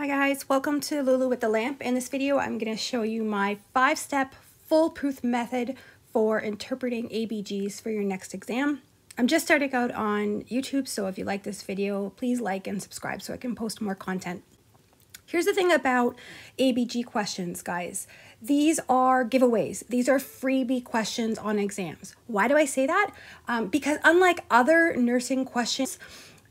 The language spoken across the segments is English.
Hi guys, welcome to Lulu with the Lamp. In this video, I'm going to show you my five-step foolproof method for interpreting ABGs for your next exam. I'm just starting out on YouTube, so if you like this video, please like and subscribe so I can post more content. Here's the thing about ABG questions, guys. These are giveaways. These are freebie questions on exams. Why do I say that? Um, because unlike other nursing questions,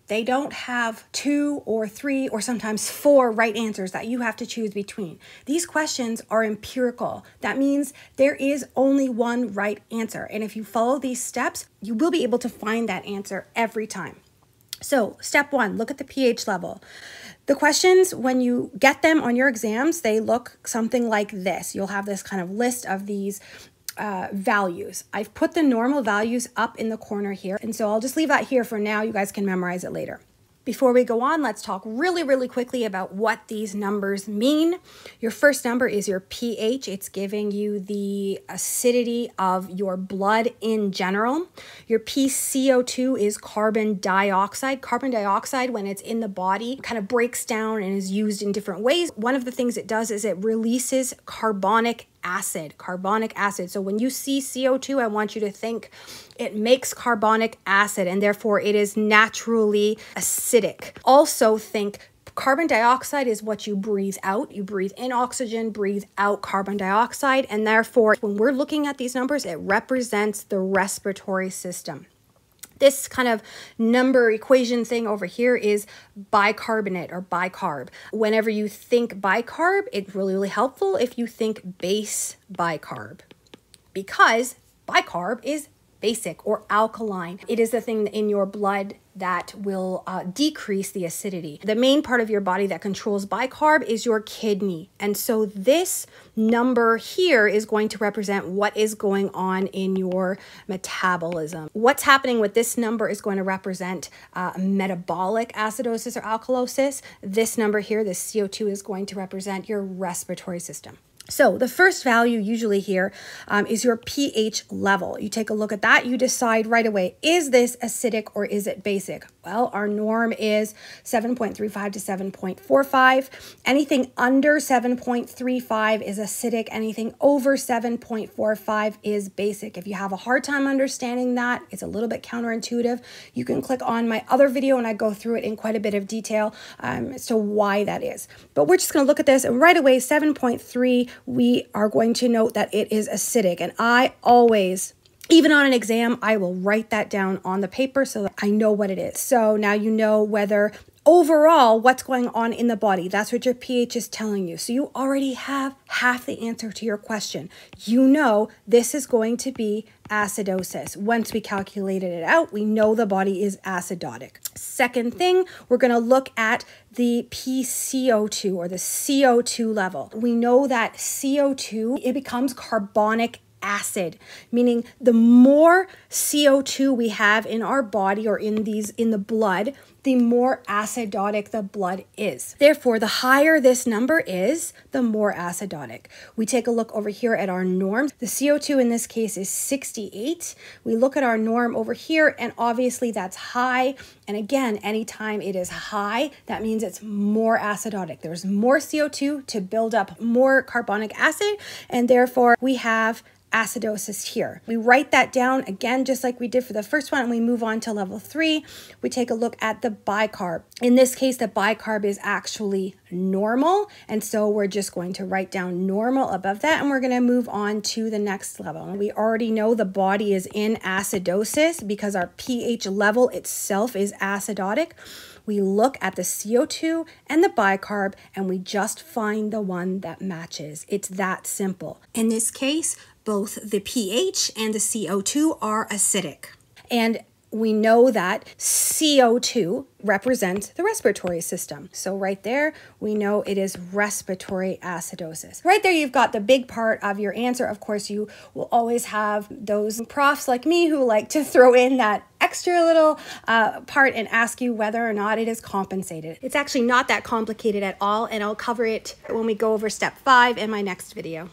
they don't have two or three or sometimes four right answers that you have to choose between. These questions are empirical. That means there is only one right answer. And if you follow these steps, you will be able to find that answer every time. So, step one, look at the pH level. The questions, when you get them on your exams, they look something like this. You'll have this kind of list of these uh, values. I've put the normal values up in the corner here. And so I'll just leave that here for now. You guys can memorize it later. Before we go on, let's talk really, really quickly about what these numbers mean. Your first number is your pH. It's giving you the acidity of your blood in general. Your PCO2 is carbon dioxide. Carbon dioxide, when it's in the body, kind of breaks down and is used in different ways. One of the things it does is it releases carbonic acid, carbonic acid. So when you see CO2, I want you to think it makes carbonic acid and therefore it is naturally acidic. Also think carbon dioxide is what you breathe out. You breathe in oxygen, breathe out carbon dioxide, and therefore when we're looking at these numbers, it represents the respiratory system. This kind of number equation thing over here is bicarbonate or bicarb. Whenever you think bicarb, it's really, really helpful if you think base bicarb because bicarb is basic or alkaline. It is the thing in your blood that will uh, decrease the acidity. The main part of your body that controls bicarb is your kidney. And so this number here is going to represent what is going on in your metabolism. What's happening with this number is going to represent uh, metabolic acidosis or alkalosis. This number here, this CO2, is going to represent your respiratory system. So the first value usually here um, is your pH level. You take a look at that, you decide right away, is this acidic or is it basic? Well, our norm is 7.35 to 7.45. Anything under 7.35 is acidic. Anything over 7.45 is basic. If you have a hard time understanding that, it's a little bit counterintuitive. You can click on my other video and I go through it in quite a bit of detail um, as to why that is. But we're just going to look at this and right away 7.3 we are going to note that it is acidic. And I always even on an exam, I will write that down on the paper so that I know what it is. So now you know whether overall what's going on in the body. That's what your pH is telling you. So you already have half the answer to your question. You know this is going to be acidosis. Once we calculated it out, we know the body is acidotic. Second thing, we're going to look at the PCO2 or the CO2 level. We know that CO2, it becomes carbonic acid meaning the more CO2 we have in our body or in these in the blood the more acidotic the blood is. Therefore, the higher this number is, the more acidotic. We take a look over here at our norm. The CO2 in this case is 68. We look at our norm over here, and obviously that's high. And again, anytime it is high, that means it's more acidotic. There's more CO2 to build up more carbonic acid, and therefore we have acidosis here. We write that down again, just like we did for the first one, and we move on to level three. We take a look at the bicarb. In this case, the bicarb is actually normal, and so we're just going to write down normal above that, and we're going to move on to the next level. We already know the body is in acidosis because our pH level itself is acidotic we look at the CO2 and the bicarb and we just find the one that matches. It's that simple. In this case, both the pH and the CO2 are acidic. And we know that CO2 represents the respiratory system. So right there, we know it is respiratory acidosis. Right there, you've got the big part of your answer. Of course, you will always have those profs like me who like to throw in that extra little uh, part and ask you whether or not it is compensated. It's actually not that complicated at all, and I'll cover it when we go over step five in my next video.